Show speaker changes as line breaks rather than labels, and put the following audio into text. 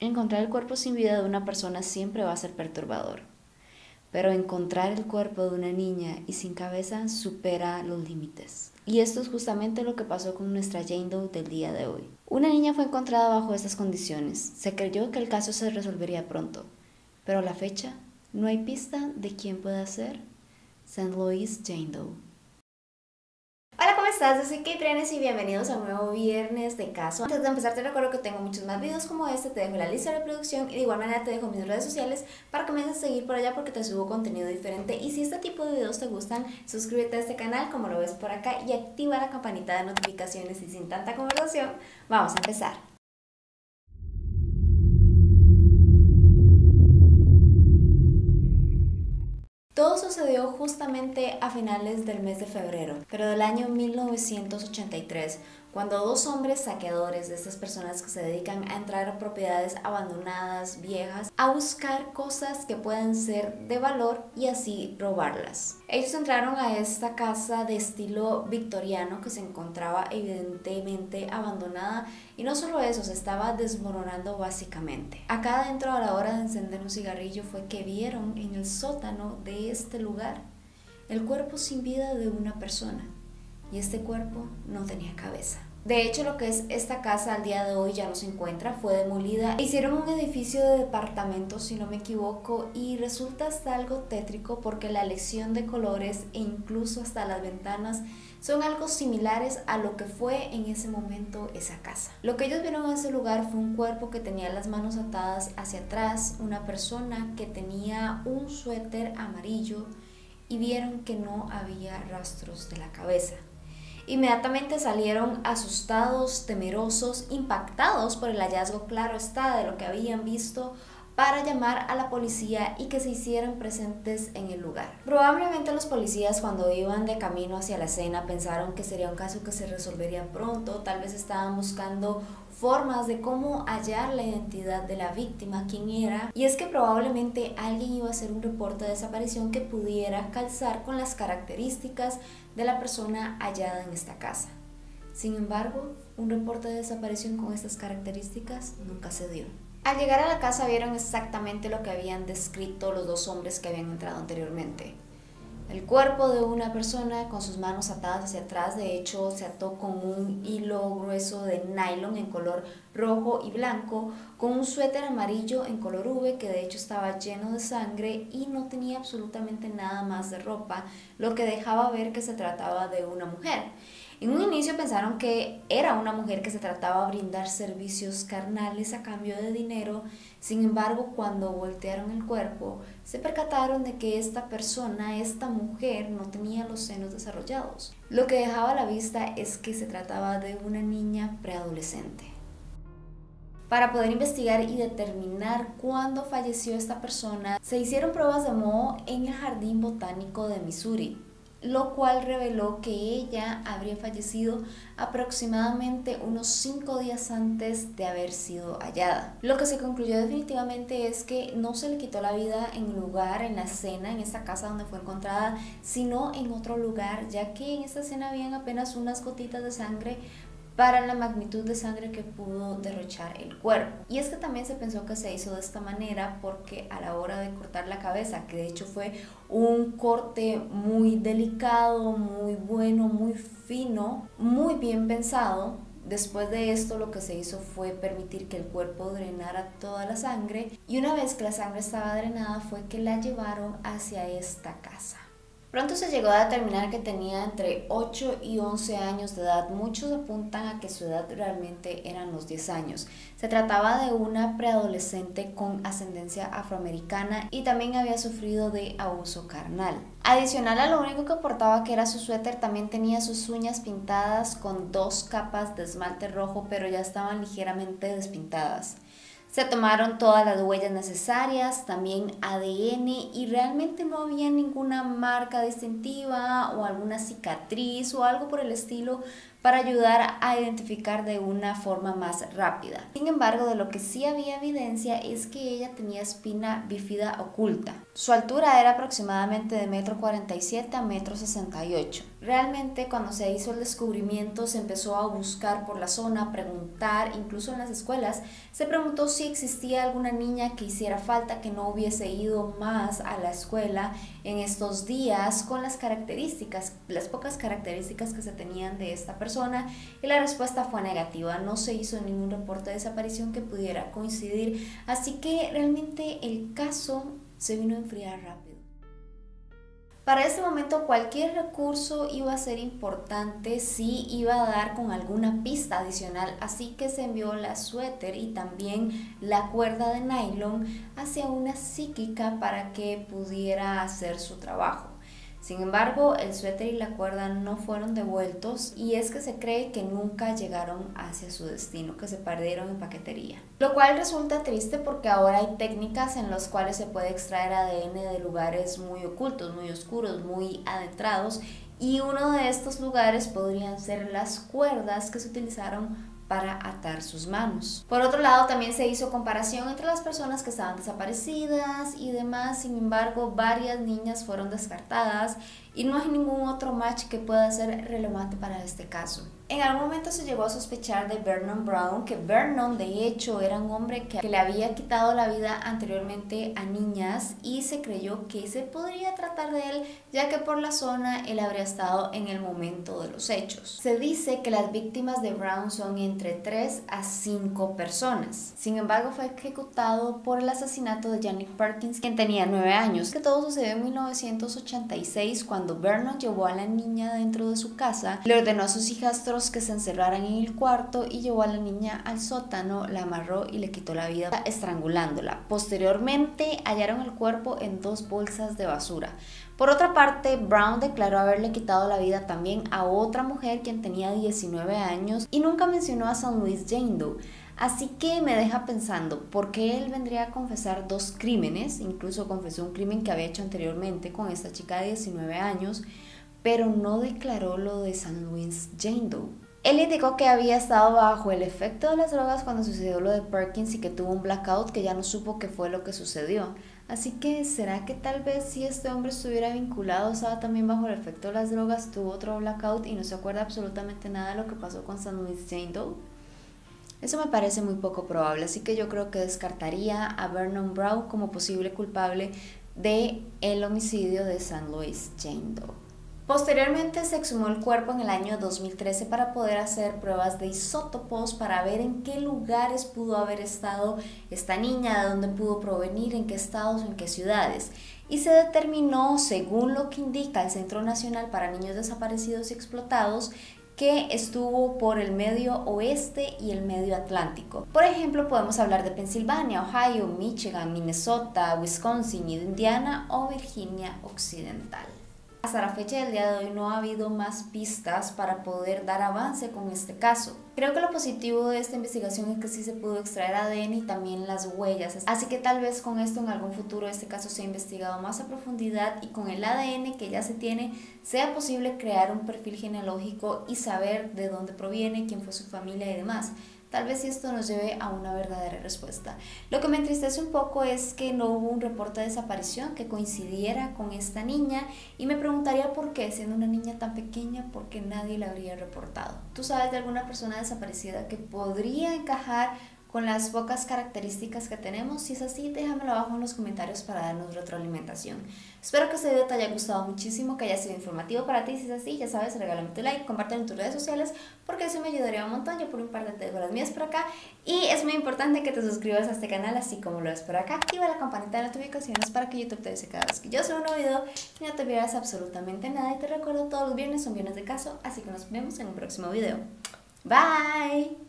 Encontrar el cuerpo sin vida de una persona siempre va a ser perturbador, pero encontrar el cuerpo de una niña y sin cabeza supera los límites. Y esto es justamente lo que pasó con nuestra Jane Doe del día de hoy. Una niña fue encontrada bajo estas condiciones. Se creyó que el caso se resolvería pronto, pero a la fecha no hay pista de quién pueda ser St. Louis Jane Doe. Hola, ¿cómo estás? Yo soy Kate Brenes y bienvenidos a un nuevo viernes de caso. Antes de empezar te recuerdo que tengo muchos más videos como este, te dejo la lista de reproducción y de igual manera te dejo mis redes sociales para que me a seguir por allá porque te subo contenido diferente y si este tipo de videos te gustan, suscríbete a este canal como lo ves por acá y activa la campanita de notificaciones y sin tanta conversación, vamos a empezar. Todo sucedió justamente a finales del mes de febrero, pero del año 1983, cuando dos hombres saqueadores de estas personas que se dedican a entrar a propiedades abandonadas, viejas, a buscar cosas que puedan ser de valor y así robarlas. Ellos entraron a esta casa de estilo victoriano que se encontraba evidentemente abandonada y no solo eso, se estaba desmoronando básicamente. Acá adentro a la hora de encender un cigarrillo fue que vieron en el sótano de este lugar el cuerpo sin vida de una persona y este cuerpo no tenía cabeza. De hecho, lo que es esta casa al día de hoy ya no se encuentra, fue demolida. Hicieron un edificio de departamentos, si no me equivoco, y resulta hasta algo tétrico porque la elección de colores e incluso hasta las ventanas son algo similares a lo que fue en ese momento esa casa. Lo que ellos vieron en ese lugar fue un cuerpo que tenía las manos atadas hacia atrás, una persona que tenía un suéter amarillo y vieron que no había rastros de la cabeza. Inmediatamente salieron asustados, temerosos, impactados por el hallazgo claro está de lo que habían visto para llamar a la policía y que se hicieran presentes en el lugar. Probablemente los policías cuando iban de camino hacia la escena pensaron que sería un caso que se resolvería pronto, tal vez estaban buscando formas de cómo hallar la identidad de la víctima, quién era, y es que probablemente alguien iba a hacer un reporte de desaparición que pudiera calzar con las características de la persona hallada en esta casa. Sin embargo, un reporte de desaparición con estas características nunca se dio. Al llegar a la casa vieron exactamente lo que habían descrito los dos hombres que habían entrado anteriormente. El cuerpo de una persona con sus manos atadas hacia atrás, de hecho se ató con un hilo grueso de nylon en color rojo y blanco, con un suéter amarillo en color V que de hecho estaba lleno de sangre y no tenía absolutamente nada más de ropa, lo que dejaba ver que se trataba de una mujer. En un inicio pensaron que era una mujer que se trataba de brindar servicios carnales a cambio de dinero, sin embargo cuando voltearon el cuerpo se percataron de que esta persona, esta mujer, no tenía los senos desarrollados. Lo que dejaba a la vista es que se trataba de una niña preadolescente. Para poder investigar y determinar cuándo falleció esta persona, se hicieron pruebas de moho en el Jardín Botánico de Missouri, lo cual reveló que ella habría fallecido aproximadamente unos cinco días antes de haber sido hallada. Lo que se concluyó definitivamente es que no se le quitó la vida en lugar, en la escena, en esta casa donde fue encontrada, sino en otro lugar, ya que en esta escena habían apenas unas gotitas de sangre para la magnitud de sangre que pudo derrochar el cuerpo. Y es que también se pensó que se hizo de esta manera porque a la hora de cortar la cabeza, que de hecho fue un corte muy delicado, muy bueno, muy fino, muy bien pensado, Después de esto lo que se hizo fue permitir que el cuerpo drenara toda la sangre y una vez que la sangre estaba drenada fue que la llevaron hacia esta casa. Pronto se llegó a determinar que tenía entre 8 y 11 años de edad. Muchos apuntan a que su edad realmente eran los 10 años. Se trataba de una preadolescente con ascendencia afroamericana y también había sufrido de abuso carnal. Adicional a lo único que portaba que era su suéter, también tenía sus uñas pintadas con dos capas de esmalte rojo, pero ya estaban ligeramente despintadas. Se tomaron todas las huellas necesarias, también ADN y realmente no había ninguna marca distintiva o alguna cicatriz o algo por el estilo para ayudar a identificar de una forma más rápida. Sin embargo, de lo que sí había evidencia es que ella tenía espina bífida oculta. Su altura era aproximadamente de metro 47 a metro 68. Realmente cuando se hizo el descubrimiento se empezó a buscar por la zona, preguntar, incluso en las escuelas, se preguntó si existía alguna niña que hiciera falta, que no hubiese ido más a la escuela en estos días con las características, las pocas características que se tenían de esta persona y la respuesta fue negativa, no se hizo ningún reporte de desaparición que pudiera coincidir, así que realmente el caso se vino a enfriar rápido. Para ese momento cualquier recurso iba a ser importante si iba a dar con alguna pista adicional, así que se envió la suéter y también la cuerda de nylon hacia una psíquica para que pudiera hacer su trabajo. Sin embargo, el suéter y la cuerda no fueron devueltos y es que se cree que nunca llegaron hacia su destino, que se perdieron en paquetería. Lo cual resulta triste porque ahora hay técnicas en las cuales se puede extraer ADN de lugares muy ocultos, muy oscuros, muy adentrados y uno de estos lugares podrían ser las cuerdas que se utilizaron para atar sus manos. Por otro lado, también se hizo comparación entre las personas que estaban desaparecidas y demás, sin embargo, varias niñas fueron descartadas y no hay ningún otro match que pueda ser relevante para este caso. En algún momento se llegó a sospechar de Vernon Brown, que Vernon de hecho era un hombre que, le había quitado la vida anteriormente a niñas y se creyó que se podría tratar de él ya que por la zona él habría estado en el momento de los hechos. Se dice que las víctimas de Brown son entre 3 a 5 personas. Sin embargo fue ejecutado por el asesinato de Janet Perkins quien tenía 9 años, que todo sucedió en 1986 cuando Vernon llevó a la niña dentro de su casa, le ordenó a sus hijastros que se encerraran en el cuarto y llevó a la niña al sótano, la amarró y le quitó la vida estrangulándola. Posteriormente hallaron el cuerpo en dos bolsas de basura. Por otra parte, Brown declaró haberle quitado la vida también a otra mujer quien tenía 19 años y nunca mencionó a San Luis Jane Doe. Así que me deja pensando, ¿por qué él vendría a confesar dos crímenes? Incluso confesó un crimen que había hecho anteriormente con esta chica de 19 años pero no declaró lo de San Luis Jane Doe. Él indicó que había estado bajo el efecto de las drogas cuando sucedió lo de Perkins y que tuvo un blackout que ya no supo qué fue lo que sucedió. Así que, ¿será que tal vez si este hombre estuviera vinculado, estaba también bajo el efecto de las drogas, tuvo otro blackout y no se acuerda absolutamente nada de lo que pasó con San Luis Jane Doe? Eso me parece muy poco probable, así que yo creo que descartaría a Vernon Brown como posible culpable de homicidio de San Luis Jane Doe. Posteriormente se exhumó el cuerpo en el año 2013 para poder hacer pruebas de isótopos para ver en qué lugares pudo haber estado esta niña, de dónde pudo provenir, en qué estados o en qué ciudades. Y se determinó, según lo que indica el Centro Nacional para Niños Desaparecidos y Explotados, que estuvo por el medio oeste y el medio atlántico. Por ejemplo, podemos hablar de Pensilvania, Ohio, Michigan, Minnesota, Wisconsin, Indiana o Virginia Occidental. Hasta la fecha del día de hoy no ha habido más pistas para poder dar avance con este caso. Creo que lo positivo de esta investigación es que sí se pudo extraer ADN y también las huellas, así que tal vez con esto en algún futuro este caso sea investigado más a profundidad y con el ADN que ya se tiene sea posible crear un perfil genealógico y saber de dónde proviene, quién fue su familia y demás. Tal vez esto nos lleve a una verdadera respuesta. Lo que me entristece un poco es que no hubo un reporte de desaparición que coincidiera con esta niña y me preguntaría por qué, siendo una niña tan pequeña, por qué nadie la habría reportado. ¿Tú sabes de alguna persona desaparecida que podría encajar con las pocas características que tenemos. Si es así, déjamelo abajo en los comentarios para darnos retroalimentación. Espero que este video te haya gustado muchísimo, que haya sido informativo para ti. Si es así, ya sabes, regálame tu like, compártelo en tus redes sociales, porque eso me ayudaría un montón. Yo por un par de te las mías por acá. Y es muy importante que te suscribas a este canal, así como lo ves por acá. Activa la campanita de notificaciones para que YouTube te avise cada vez que yo suba un nuevo video y no te pierdas absolutamente nada. Y te recuerdo, todos los viernes son viernes de caso, así que nos vemos en un próximo video. Bye!